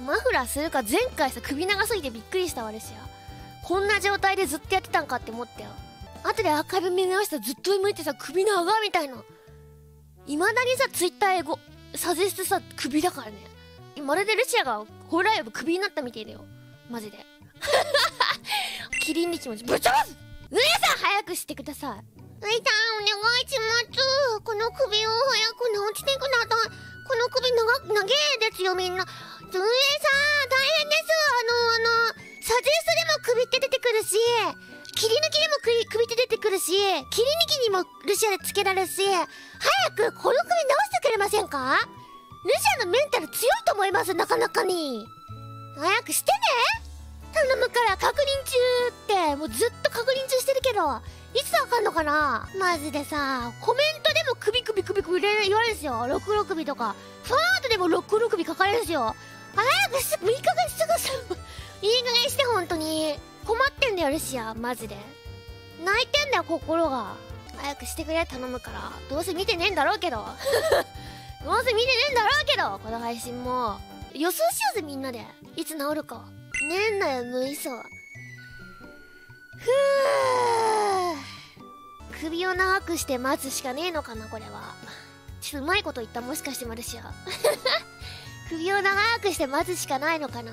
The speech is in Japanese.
マフラーするか前回さ首長すぎてびっくりしたわレシアこんな状態でずっとやってたんかって思ったよ。後でアーカイブ見直したらずっと向いてさ首長みたいな。いまだにさツイッター英語サジェストさ首だからね。まるでルシアがホラー呼ぶ首になったみたいだよ。マジで。キリンに気持ち。ぶっ飛ばす！うやさん早くしてください。ういさんお願いします。この首を早く直してください。この首長長えですよみんな。うえさん大変です。あのあのサジェストでも首って出てくるし切り抜きでも首首って出てくるし切り抜きにもルシアでつけられるし早くこの首直してくれませんか？ルシアのメンタル強いと思いますなかなかに。早くしてね。頼むから確認中って。もうずっと確認中してるけどいつわかんのかな？マジでさコメントでも首首首首言われるんですよ。66首とか。ファードでも66首書かれるんですよ。早くしもういい加減してくださいいい加減して本当に困ってんだよルシアマジで泣いてんだよ心が早くしてくれ頼むからどうせ見てねえんだろうけどどうせ見てねえんだろうけどこの配信も予想しようぜみんなでいつ治るか年内無理そうふう首を長くして待つしかねえのかなこれはちょっとうまいこと言ったもしかしてマルシア首を長くして待つしかないのかな。